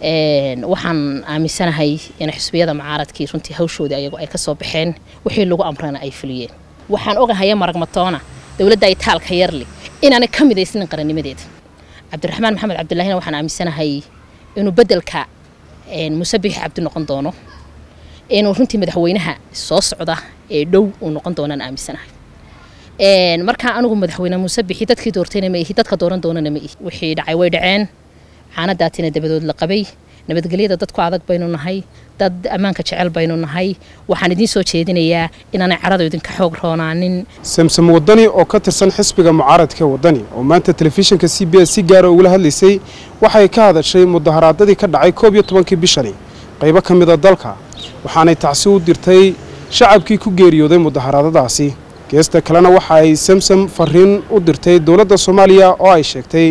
waxaan aaminsanahay in xisbiyada mucaaradkii runtii hawshoodii ayagu ay ka baxeen wixii lagu amrana ay fuliyeen. Waxaan ogahaya maragmatoona dowladda itaalka yarli inaanay ka midaysanin qarannimadeeda cabdiraxmaan maxamed cabdillahina waxaan aaminsanahay inuu bedelka musabixi cabdi noqon doono inuu runtii madaxweynaha soo socda ee dhow uu noqon doonaan aaminsanahay. Markaa anigu madaxweyne musabixi dadkii doortayna ma ihi dadka dooran doonana ma ihi. Wixii dhacay way dhaceen caanadaatina dabadood la qabay nabadgelyada dadku adag baynu nahay dad ammaanka jecel baynu nahay. Waxaan idiin soo jeedinayaa inaanay caradu idinka xoog roonaanin samsam wadani oo ka tirsan xisbiga mucaaradka wadani oo maanta telefishinka c b s si gaara ugula hadlaysay waxay ka hadashay mudaharaadadii ka dhacay koob iyo tobankii bishani. Qaybo ka mida dalka waxaanay tacsi u dirtay shacabkii ku geeriyooday mudaharaadadaasi. Geesta kalena waxa ay samsam fariin u dirtay dowladda soomaaliya oo ay sheegtay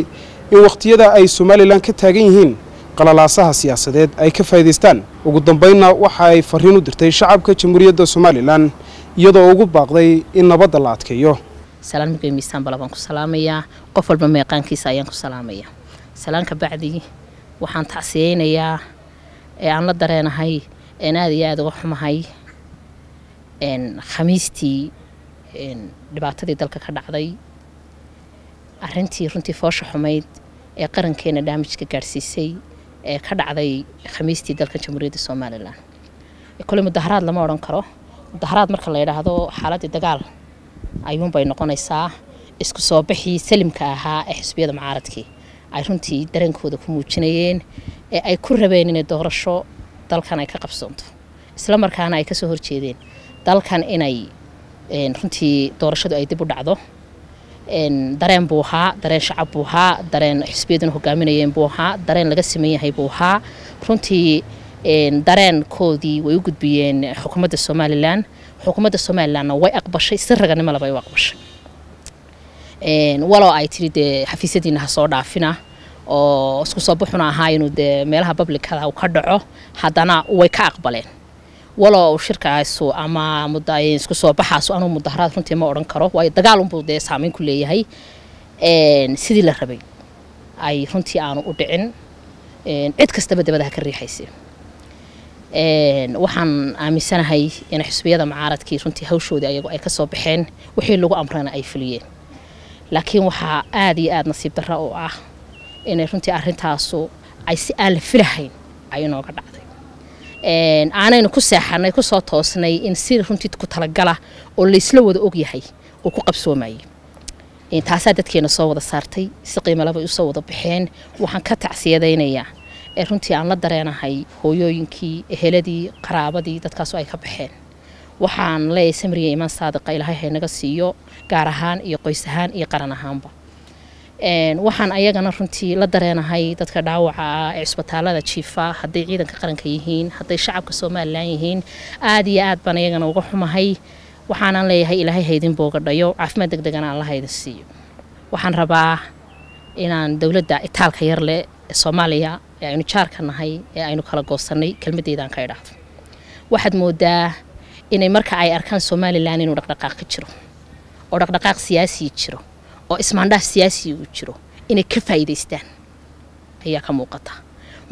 in wakhtiyada ay somalilan ka taagan yihiin qalalaasaha siyaasadeed ay ka faa'idaystaan ugu dambaynna waxa ay fariin u dirtay shacabka jamhuuriyadda somalilan iyadoo ugu baaqday in nabadda la adkeeyo. Salaan mugay miisaan bala baan ku salaamayaa qof walba meeqaankiisa ayaan ku salaamayaa salaan bacdi waxaan tacsiyeynayaa ee aan la dareenahay een aada iyo aada uga xumahay khamiistii dhibaatadii dalka ka dhacday. Arintii runtii foosha xumayd ee qarankeena daamijka gaadhsiisay ee ka dhacday khamiistii dalka jamhuuriyadda somalilan kole mudaharaad lama odhan karo. Mudaharaad marka la yidhaahdo xaaladii dagaal ayuunbay noqonaysaa. Isku soo baxii salimka ahaa ee xisbiyada mucaaradkii. Ay runtii dareenkooda ku muujinayeen ee ay ku rabeen inay doorasho dalkan ay ka qabsoonto. Isla markaana ay ka soo horjeedeen dalkan inay runtii doorashadu ay dib u dhacdo dareen buu ahaa dareen shacab buu ahaa dareen xisbiyaduna hogaaminayeen buu ahaa dareen laga siman yahay buu ahaa runtii dareenkoodii way u gudbiyeen xukuumadda somalilan. Xukuumadda somalilanna way aqbashay si raganimo labay u aqbashay. Waloo ay tiri dee xafiisyadiina ha soo dhaafina oo isku soo buxuna ahaa inuu dee meelaha publicada uu ka dhaco haddana way ka aqbaleen walow shirkaasu ama isku soo baxaasu anuu mudaharaad runtii ma odhan karo. Waayo dagaal unbuu dee saameyn ku leeyahay. Sidii la rabay ay runtii aanu u dhicin. Cid kastaba dabadaha ka riixaysa waxaan aaminsanahay in xisbiyada mucaaradkii runtii hawshoodii ayagu ay ka baxeen wixii lagu amrana ay fuliyeen. Laakiin waxaa aada iyo aada nasiib darra u ah inay runtii arrintaasu ay si aan la filahayn ay inooga dhacday aanaynu ku seexanay ku soo toosnay in si runtii ku talagala oo laysla wada ogyahay uu ku qabsoomayay taasaa dadkeena soo wada saartay si qiimalabay u soo wada baxeen. Waxaan ka tacsiyadaynayaa ee runtii aan la dareenahay hooyooyinkii eheladii qaraabadii dadkaasu ay ka baxeen. Waxaan leeyahay samriya imaan saadiqa ilaahay haynaga siiyo gaar ahaan iyo qoys ahaan iyo qaran ahaanba waxaan ayagana runtii la dareenahay dadka dhaawaca ah ee cisbitaalada jiifa. Hadday ciidanka qaranka yihiin hadday shacabka somalilan yihiin aada iyo aad baan ayagana uga xumahay. Waxaanan leeyahay ilaahay haydin boogadhayo caafimaad deg degana alla haydin siiyo waxaan rabaa inaan dowladda itaalka yar leh ee soomaaliya ee aynu jaarka nahay ee aynu kala goosanay kelmaddeydaan ka idhaahdo. Waxaad moodaa inay marka ay arkaan somalilan inuu dhaqdhaqaaq ka jiro oo dhaqdhaqaaq siyaasii jiro oo ismaandhaaf siyaasi uu jiro inay ka faa'iidaystaan ayaa ka muuqata.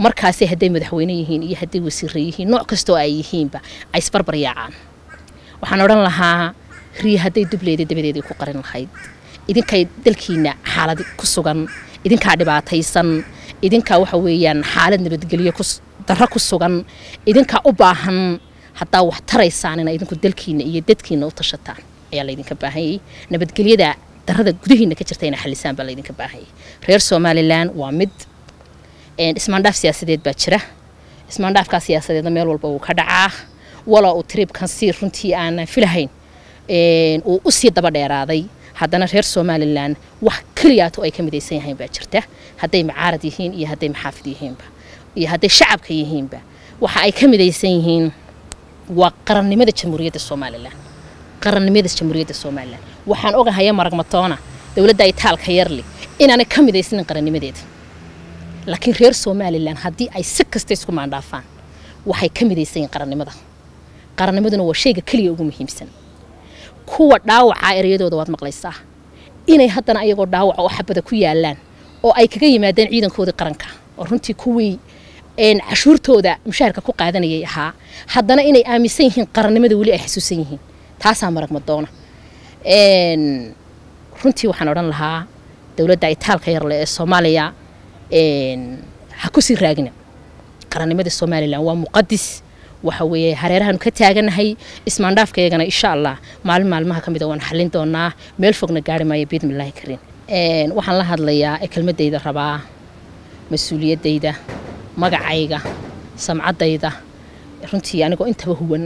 Markaasi hadday madaxweyne yihiin iyo hadday wasiire yihiin nooc kastoo ay yihiinba ay isbarbar yaacaan. Waxaan odhan lahaa riya hadday dubleeda dabadeedii ku qarin lahayd idinkay dalkiina xaalad ku sugan idinkaa dhibaataysan idinkaa waxa weeyaan xaalad nabadgelyo darro ku sugan idinkaa u baahan haddaa wax taraysaan ina idinku dalkiina iyo dadkiina u tashataan ayaa laydinka baahanyay. Nabadgelyada darada gudahiina ka jirta ina xalisaan baa laydinka baahanyay reer somalilan waa mid ismaandhaaf siyaasadeed baa jira. Ismaandhaafkaa siyaasadeedna meel walba wuu ka dhacaa. Walaa uu tribkan si runtii aanan filahayn uu u sii daba dheeraaday. Haddana reer somalilan wax keliyaato ay ka midaysan yahayn baa jirta. Hadday macaarad yihiin iyo hadday maxaafid yihiinba iyo hadday shacabka yihiinba waxa ay ka midaysan yihiin waa qarannimada jamhuuriyadda somalilan qarannimada jamhuuriyadda somalilan waxaan ogahaya maragmatoona dowladda itaalka yarli inaanay ka midaysanin qarannimadeeda laakiin reer somalilan haddii ay si kasta isku maandhaafaan waxay ka midaysan yihiin qarannimada qarannimaduna waa shayga keliya ugu muhiimsan kuwa dhaawaca ereyadooda waad maqlaysaa inay haddana ayagoo dhaawaca oo xabada ku yaalaan oo ay kaga yimaadeen ciidankoodii qaranka oo runtii kuwii cashuurtooda mushaharka ku qaadanayay ahaa haddana inay aaminsan yihiin qarannimada weli ay xasuusan yihiin taasaa marag madoona runtii waxaan odhan lahaa dowladda itaalka yarle ee soomaaliya ha ku sii raagina qarannimada somalilan waa muqadis waxa weeye hareerahaanu ka taaganahay ismaandhaafkaygana insha allah maalin maalmaha ka mida waan xallin doonaa. Meel fogna gaari maayo biidmillaahi kariin. Waxaan la hadlayaa kelmadayda rabaa mas'uuliyaddayda magacayga samcaddayda. Runtii anigoo intaba huwan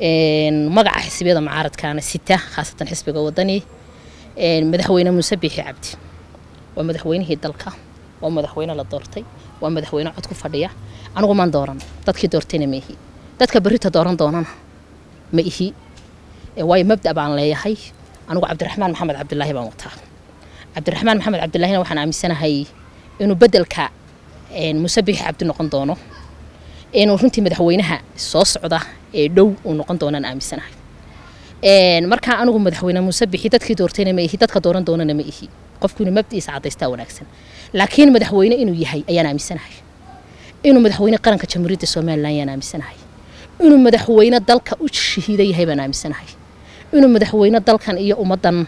مجرد حسبة معارض كان ستة خاصة حسبة وطني مدحوينا مسبيح عبدي ومدحوين هي الدلكة ومدحوينا للدورتي ومدحوينا عدكو فرية أنا غمان دورن تدك دورتين ما هي. تدك بريتة دورن دورنا ما هي. واي مبدأ بعن لي هاي أنا عبد الرحمن محمد عبد الله بموتا عبد الرحمن محمد عبد الله وحنا عم السنة هاي. إنه بدل كا إن مسبيح عبد النقطانه إنه رنتي مدحوينها صوص عضه ee dhow uu noqon doonaan aaminsanahay. Markaa anigu madaxweyne muuse bixi dadkii doortayna ma ihi dadka dooran doonana ma ihi. Qofku inuu mabdiisa cadaystaa wanaagsan. Laakiin madaxweyne inuu yahay ayaan aaminsanahay. Inuu madaxweyne qaranka jamhuuriyadda somalilan ayaan aaminsanahay. Inuu madaxweyne dalka u shahiida yahay baan aaminsanahay. Inuu madaxweyne dalkan iyo ummaddan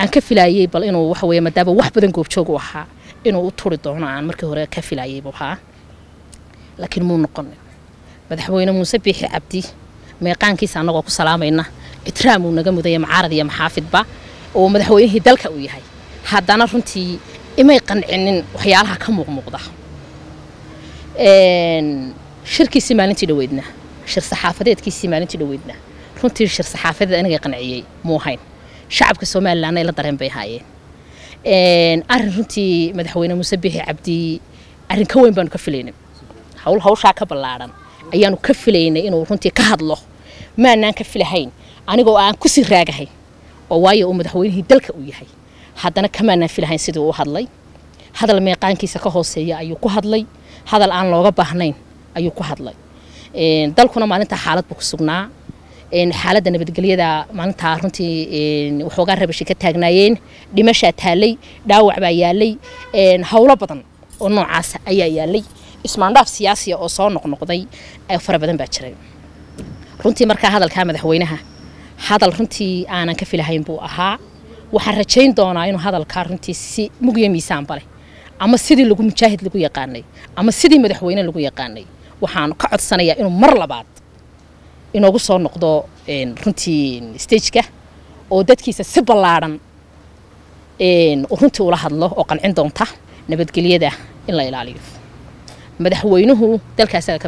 aan ka filaayey bal inuu waxa weeye maadaama wax badan goobjoog u ahaa inuu u turi doono aan markii hore ka filaayey buu ahaa. Laakiin muu noqon madaxweyne muuse biixi cabdi meeqaankiisa annagoo ku salaamayna itraam uu naga mudaya macaarad iyo maxaafidba oo madaxweynihii dalka uu yahay. Haddana runtii imay qancinin waxyaalaha ka muuqmuuqda. Shirkiisii maalintii dhaweydna shir saxaafadeedkiisii maalintii dhaweydna runtii shir saxaafadeed anigay qanciyey muu shacabka somalilan ay la dareen bay haayeen arrin runtii madaxweyne muuse biixi cabdi arrin ka weyn baanu ka filaynay hawl hawshaa ka ballaadhan ayaanu ka filaynay inuu runtii ka hadlo maanaan ka filahayn anigoo aan ku sii raagahayn oo waayo uu madaxweynihii dalka uu yahay haddana kamaanaan filahayn sidii uu hadlay hadal meeqaankiisa ka hooseeya ayuu ku hadlay hadal aan looga baahnayn ayuu ku hadlay dalkuna maalintaa xaalad buu ku sugnaa xaaladda nabadgelyada maalintaa runtii waxoogaa rabashi ka taagnaayeen dhimashaa taalay dhaawac baa yaalay howlo badan oo noocaasa ayaa yaalay ismaandhaaf siyaasiya oo soo noqnoqday fara badan baa jiray. Runtii markaa hadalkaa madaxweynaha hadal runtii aanan ka filahayn buu ahaa. Waxaan rajayn doonaa inuu hadalkaa runtii si mugya miisaanba leh ama sidii lagu mujaahid lagu yaqaanay ama sidii madaxweyne lagu yaqaanay. Waxaan ka codsanayaa inuu mar labaad inoogu soo noqdo runtii stageka oo dadkiisa si ballaadhan runtii ula hadlo oo qancin doonta nabadgelyada in la ilaaliyo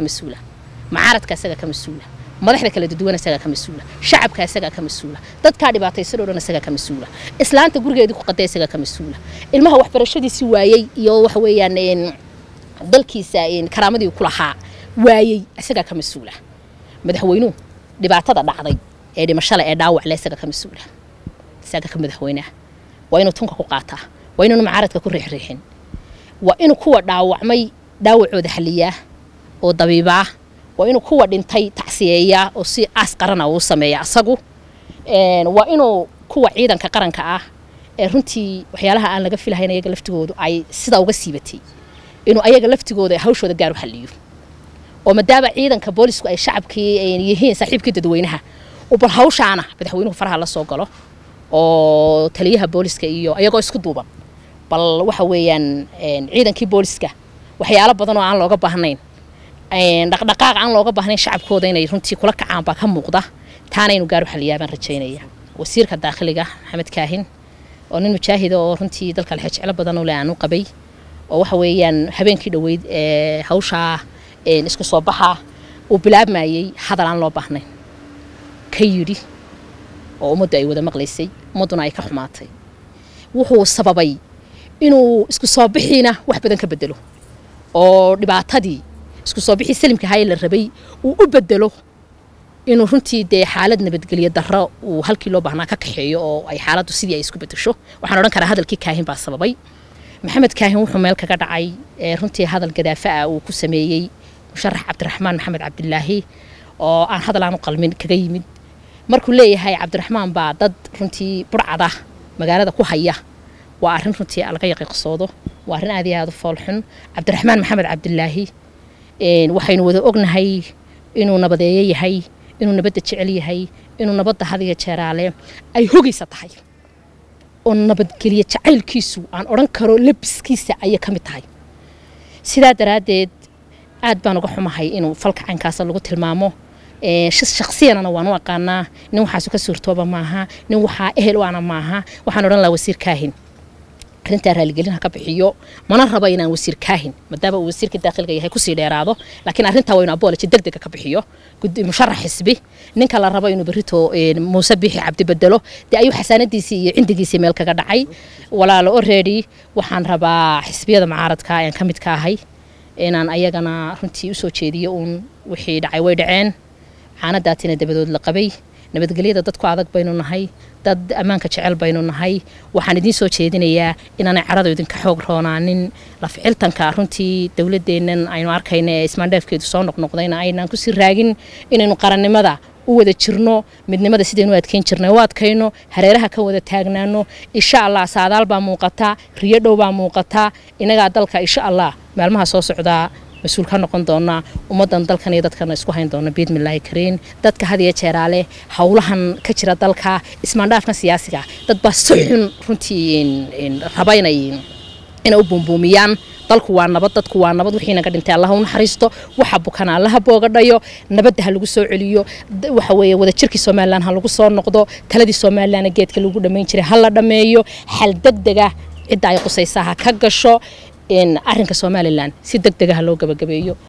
mas-uula macaaradka asaga ka mas-uula madaxda kala duwan asagaa ka mas-uula shacabka asagaa ka mas-uula dadkaa dhibaataysan oo dhan asagaa ka mas-uula islaanta gurigeedii ku qaday asagaa ka mas-uula ilmaha waxbarashadiisii waayey iyo waxa weeyaan dalkiisa karaamadii ku lahaa waayey asagaa ka mas-uula madaxweynuhu dhibaatada dhacday ee dhimashada ee dhaawacle isaga ka mas-uula isaga ka madaxweynaha waa inuu tunka ku qaataa waa inuunu macaaradka ku riixriixin waa inuu kuwa dhaawacmay dhaawacooda xaliyaa oo dabiibaa waa inuu kuwa dhintay tacsiyeeyaa oo si aas qarana uu sameeya asagu. Waa inuu kuwa ciidanka qaranka ah ee runtii waxyaalaha aan laga filahayn ayaga laftigoodu ay sidaa uga siibatay inuu ayaga laftigooda hawshooda gaar u xaliyo oo maadaama ciidanka boolisku ay shacabkii yihiin saaxiibkii dadweynaha. Bal hawshaana madaxweynuhu faraha la soo galo oo taliyaha booliska iyo ayagoo isku duuban. Bal waxa weeyaan ciidankii booliska waxyaalo badan oo aan looga baahnayn. Dhaqdhaqaaq aan looga baahnayn shacabkooda inay runtii kula kacaan baa ka muuqda. Taana inuu gaar u xaliyaa baan rajaynaya wasiirka daakhiliga maxamed kaahin oo nin mujaahida oo runtii dalka lexejeclo badan u leh aan u qabay oo waxa weeyaan habeenkii dhoweyd hawshaa isku soo baxa uu bilaabmayey hadal aan loo baahnayn. Ka yidhi oo ummaddu ay wada maqlaysay ummadduna ay ka xumaatay. Wuxuu sababay inuu isku soo bixiina wax badan ka bedelo oo dhibaatadii isku soo bixii salimka ahaa ee la rabay uu u bedelo inuu runtii dee xaalad nabadgelyo darro uu halkii loo baahnaa ka kaxeeyo oo ay xaaladdu sidii ay isku bedesho. Waxaan odhan karaa hadalkii kaahin baa sababay. Maxamed kaahin wuxuu meel kaga dhacay runtii hadal gadaafa ah uu ku sameeyey musharax cabdiraxmaan maxamed cabdilaahi oo aan hadal aan u qalmin kaga yimid. Markuu leeyahay cabdiraxmaan baa dad runtii burcada magaalada ku haya waa arrin runtii laga yaqiiqsoodo waa arrin aad iyo aad u foolxun cabdiraxmaan maxamed cabdilaahi waxaynu wada ognahay inuu nabadeeyo yahay inuu nabadda jecel yahay inuu nabadda hadiga jeeraale ay hogaysa tahay. Oo nabadgelye jacaylkiisu aan odhan karo labiskiisa ayay ka mid tahay. Sidaa daraaddeed aad baan uga xumahay inuu falka lagu tilmaamo. Shaksiyanana waan u aqaanaa. Nin waxaasu ka suurtooba maaha nin waxaa ehel u maaha. Waxaan odhan lahaa wasiir kaahin arrintaa raaligelin ha ka bixiyo. Mana raba inaan wasiir kaahin. Maadaama uu wasiirka daakilga yahay ku sii dheeraado laakiin arrintaa waa inu abology deg dega ka bixiyo. Musharax xisbi. Ninka la rabo inuu berito muuse biixi cabdi bedelo. Dee ayuu xasaanadiisii iyo cindigiisii meel kaga dhacay. Walaalo already waxaan rabaa xisbiyada mucaaradka ayaan ka mid ahay. Inaan ayagana runtii u soo jeediyo uun wixii dhacay way dhaceen. Caanadaatina dabadood la qabay nabadgelyada dadku adag baynu nahay dad ammaanka jecel baynu nahay. Waxaan idiin soo jeedinayaa inaanay caradu idinka xoog roonaanin lafciltanka runtii dowladeennan aynu arkayna ee ismaandheefkeedu soo noqnoqdayna aynaan ku sii raagin inaynu qarannimada u wada jirno midnimada sidaynu adkeyn jirnay u adkayno hareeraha ka wada taagnaano. Insha allah saadaal baa muuqata riyo dhow baa muuqata. Inagaa dalka insha allah maalmaha soo socdaa mas'uul ka noqon doona ummadan dalkan iyo dadkana isku hayn doona biidmillaahi kariin. Dadka had iyo jeeraale howlahan ka jira dalka ismaandhaafkan siyaasiga. Dad baa si xun runtii raba inay u buumbuumiyaan. Dalku waa nabad dadku waa nabad wixii naga dhintay allaha naxariisto waxa bukana allaha boogadhayo nabadda ha lagu soo celiyo waxa weeye wadajirkii somalilan ha lagu soo noqdo taladii somalilan geedka lagu dhammayn jiray ha la dhammeeyo xal degdega cidda ay qusaysaa ha ka gasho arrinka somalilan si deg degaha loo gabagabeeyo